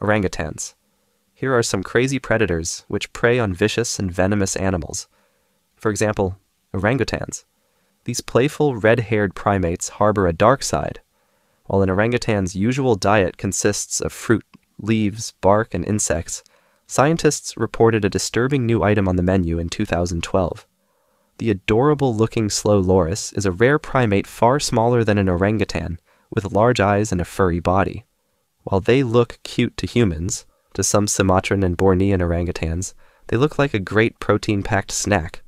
orangutans. Here are some crazy predators which prey on vicious and venomous animals. For example, orangutans. These playful red haired primates harbor a dark side. While an orangutan's usual diet consists of fruit, leaves, bark, and insects, scientists reported a disturbing new item on the menu in 2012. The adorable looking slow loris is a rare primate far smaller than an orangutan, with large eyes and a furry body. While they look cute to humans, to some Sumatran and Bornean orangutans, they look like a great protein packed snack.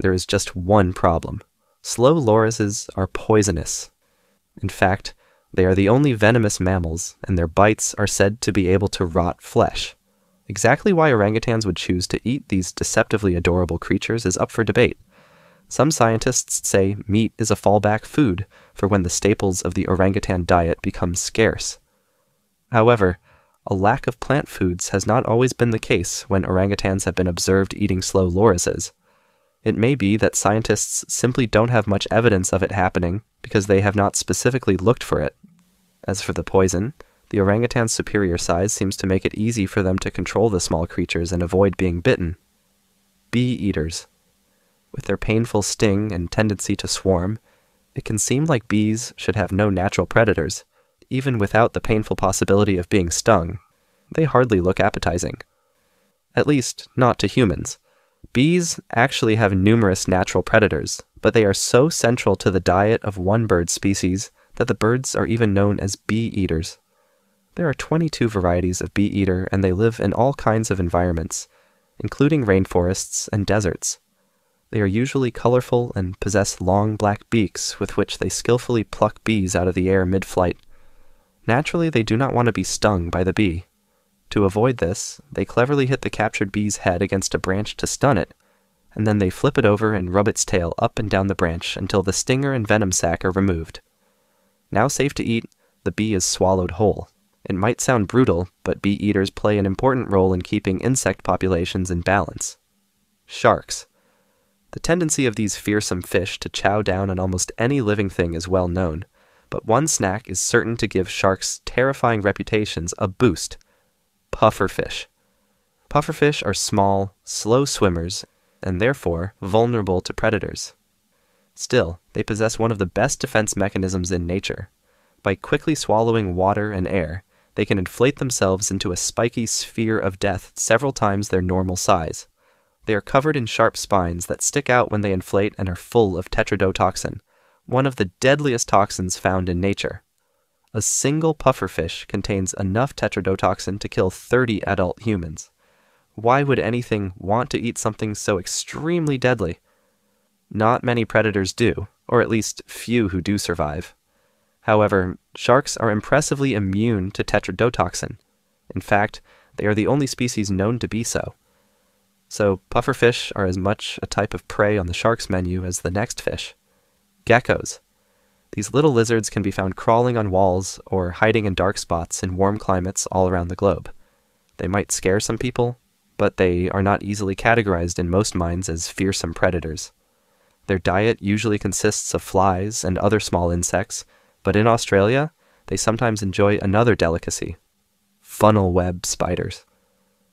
There is just one problem slow lorises are poisonous. In fact, they are the only venomous mammals, and their bites are said to be able to rot flesh. Exactly why orangutans would choose to eat these deceptively adorable creatures is up for debate. Some scientists say meat is a fallback food for when the staples of the orangutan diet become scarce. However, a lack of plant foods has not always been the case when orangutans have been observed eating slow lorises. It may be that scientists simply don't have much evidence of it happening because they have not specifically looked for it. As for the poison, the orangutan's superior size seems to make it easy for them to control the small creatures and avoid being bitten. Bee eaters. With their painful sting and tendency to swarm, it can seem like bees should have no natural predators, even without the painful possibility of being stung. They hardly look appetizing. At least, not to humans. Bees actually have numerous natural predators, but they are so central to the diet of one bird species that the birds are even known as bee eaters. There are 22 varieties of bee eater, and they live in all kinds of environments, including rainforests and deserts. They are usually colorful and possess long black beaks with which they skillfully pluck bees out of the air mid flight. Naturally, they do not want to be stung by the bee. To avoid this, they cleverly hit the captured bee's head against a branch to stun it, and then they flip it over and rub its tail up and down the branch until the stinger and venom sac are removed. Now safe to eat, the bee is swallowed whole. It might sound brutal, but bee eaters play an important role in keeping insect populations in balance. Sharks. The tendency of these fearsome fish to chow down on almost any living thing is well known, but one snack is certain to give sharks' terrifying reputations a boost pufferfish. Pufferfish are small, slow swimmers, and therefore vulnerable to predators. Still, they possess one of the best defense mechanisms in nature. By quickly swallowing water and air, they can inflate themselves into a spiky sphere of death several times their normal size. They are covered in sharp spines that stick out when they inflate and are full of tetrodotoxin, one of the deadliest toxins found in nature. A single pufferfish contains enough tetrodotoxin to kill 30 adult humans. Why would anything want to eat something so extremely deadly? Not many predators do, or at least few who do survive. However, sharks are impressively immune to tetrodotoxin. In fact, they are the only species known to be so. So, pufferfish are as much a type of prey on the shark's menu as the next fish. Geckos. These little lizards can be found crawling on walls or hiding in dark spots in warm climates all around the globe. They might scare some people, but they are not easily categorized in most minds as fearsome predators. Their diet usually consists of flies and other small insects, but in Australia, they sometimes enjoy another delicacy funnel web spiders.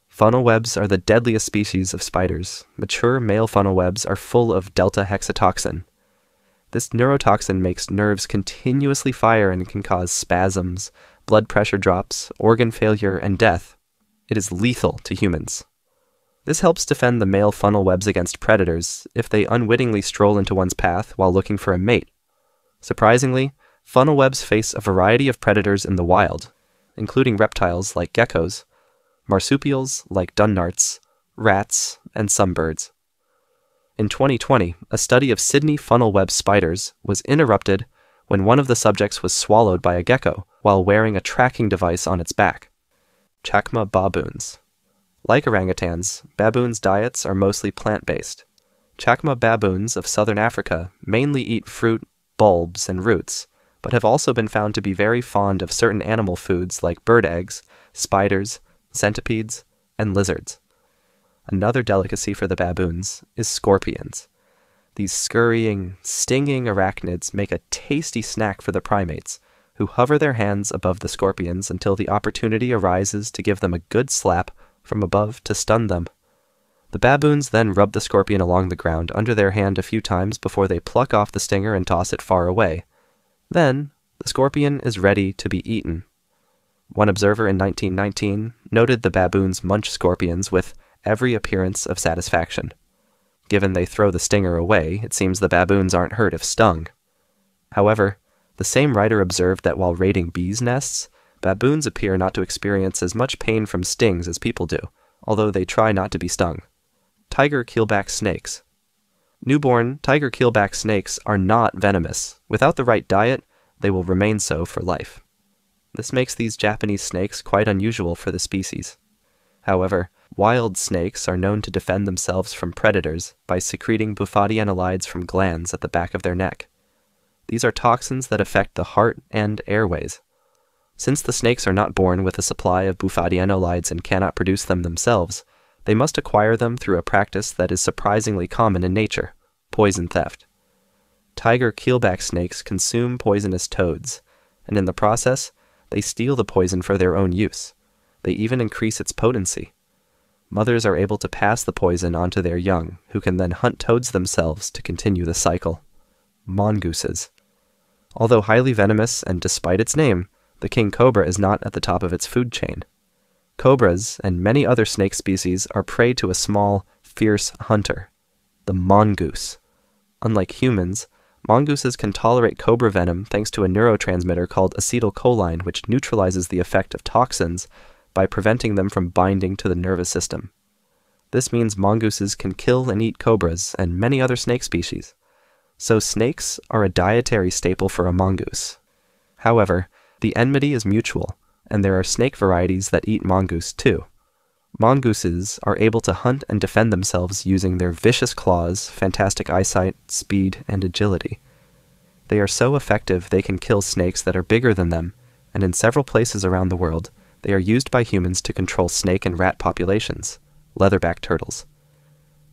Funnel webs are the deadliest species of spiders. Mature male funnel webs are full of delta hexatoxin. This neurotoxin makes nerves continuously fire and can cause spasms, blood pressure drops, organ failure, and death. It is lethal to humans. This helps defend the male funnel webs against predators if they unwittingly stroll into one's path while looking for a mate. Surprisingly, funnel webs face a variety of predators in the wild, including reptiles like geckos, marsupials like dunnarts, rats, and some birds. In 2020, a study of Sydney funnel web spiders was interrupted when one of the subjects was swallowed by a gecko while wearing a tracking device on its back. Chacma baboons. Like orangutans, baboons' diets are mostly plant based. Chacma baboons of southern Africa mainly eat fruit, bulbs, and roots, but have also been found to be very fond of certain animal foods like bird eggs, spiders, centipedes, and lizards. Another delicacy for the baboons is scorpions. These scurrying, stinging arachnids make a tasty snack for the primates, who hover their hands above the scorpions until the opportunity arises to give them a good slap from above to stun them. The baboons then rub the scorpion along the ground under their hand a few times before they pluck off the stinger and toss it far away. Then, the scorpion is ready to be eaten. One observer in 1919 noted the baboons munch scorpions with every appearance of satisfaction. Given they throw the stinger away, it seems the baboons aren't hurt if stung. However, the same writer observed that while raiding bees' nests, baboons appear not to experience as much pain from stings as people do, although they try not to be stung. Tiger keelback snakes. Newborn tiger keelback snakes are not venomous. Without the right diet, they will remain so for life. This makes these Japanese snakes quite unusual for the species. However, wild snakes are known to defend themselves from predators by secreting bufadienolides from glands at the back of their neck. These are toxins that affect the heart and airways. Since the snakes are not born with a supply of bufadienolides and cannot produce them themselves, they must acquire them through a practice that is surprisingly common in nature poison theft. Tiger keelback snakes consume poisonous toads, and in the process, they steal the poison for their own use. They even increase its potency. Mothers are able to pass the poison on to their young, who can then hunt toads themselves to continue the cycle. Mongooses. Although highly venomous and despite its name, the king cobra is not at the top of its food chain. Cobras and many other snake species are prey to a small, fierce hunter, the mongoose. Unlike humans, mongooses can tolerate cobra venom thanks to a neurotransmitter called acetylcholine, which neutralizes the effect of toxins by preventing them from binding to the nervous system. This means mongooses can kill and eat cobras and many other snake species. So snakes are a dietary staple for a mongoose. However, the enmity is mutual, and there are snake varieties that eat mongoose too. Mongooses are able to hunt and defend themselves using their vicious claws, fantastic eyesight, speed, and agility. They are so effective they can kill snakes that are bigger than them, and in several places around the world, they are used by humans to control snake and rat populations, leatherback turtles.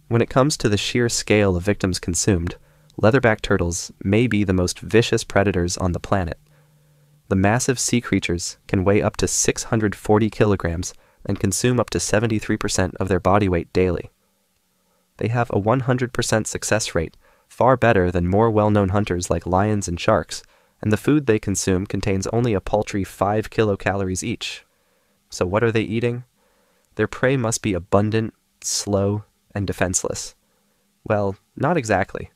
When it comes to the sheer scale of victims consumed, leatherback turtles may be the most vicious predators on the planet. The massive sea creatures can weigh up to 640 kilograms and consume up to 73% of their body weight daily. They have a 100% success rate, far better than more well known hunters like lions and sharks, and the food they consume contains only a paltry 5 kilocalories each. So, what are they eating? Their prey must be abundant, slow, and defenseless. Well, not exactly.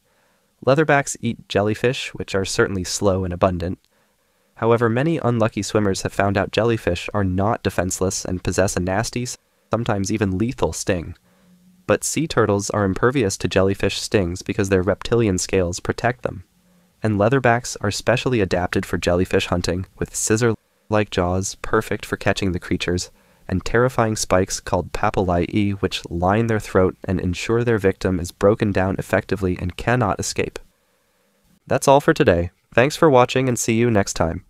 Leatherbacks eat jellyfish, which are certainly slow and abundant. However, many unlucky swimmers have found out jellyfish are not defenseless and possess a nasty, sometimes even lethal sting. But sea turtles are impervious to jellyfish stings because their reptilian scales protect them. And leatherbacks are specially adapted for jellyfish hunting with scissor like jaws perfect for catching the creatures, and terrifying spikes called papillae which line their throat and ensure their victim is broken down effectively and cannot escape. That's all for today. Thanks for watching and see you next time.